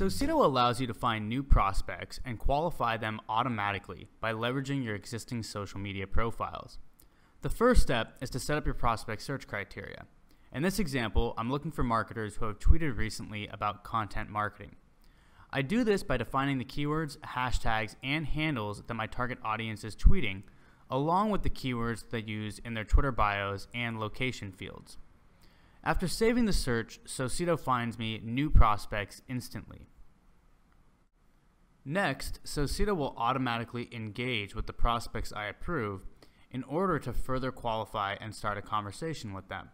Socedo allows you to find new prospects and qualify them automatically by leveraging your existing social media profiles. The first step is to set up your prospect search criteria. In this example, I'm looking for marketers who have tweeted recently about content marketing. I do this by defining the keywords, hashtags, and handles that my target audience is tweeting, along with the keywords they use in their Twitter bios and location fields. After saving the search, Socedo finds me new prospects instantly. Next, Socedo will automatically engage with the prospects I approve in order to further qualify and start a conversation with them.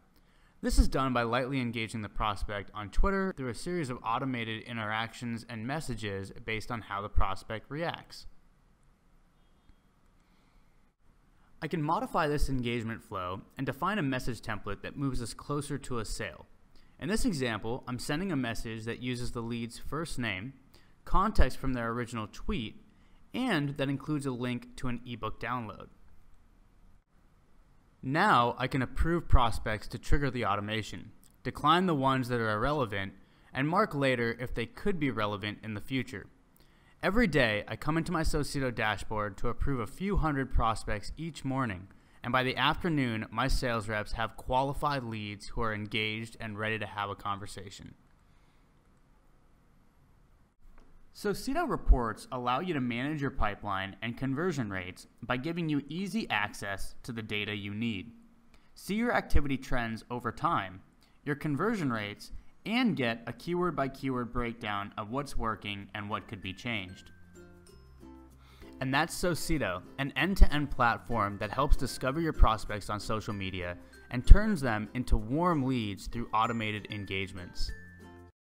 This is done by lightly engaging the prospect on Twitter through a series of automated interactions and messages based on how the prospect reacts. I can modify this engagement flow and define a message template that moves us closer to a sale. In this example, I'm sending a message that uses the lead's first name, context from their original tweet, and that includes a link to an ebook download. Now I can approve prospects to trigger the automation, decline the ones that are irrelevant, and mark later if they could be relevant in the future. Every day, I come into my Socedo dashboard to approve a few hundred prospects each morning, and by the afternoon, my sales reps have qualified leads who are engaged and ready to have a conversation. Socedo reports allow you to manage your pipeline and conversion rates by giving you easy access to the data you need. See your activity trends over time, your conversion rates, and get a keyword by keyword breakdown of what's working and what could be changed. And that's Socedo, an end to end platform that helps discover your prospects on social media and turns them into warm leads through automated engagements.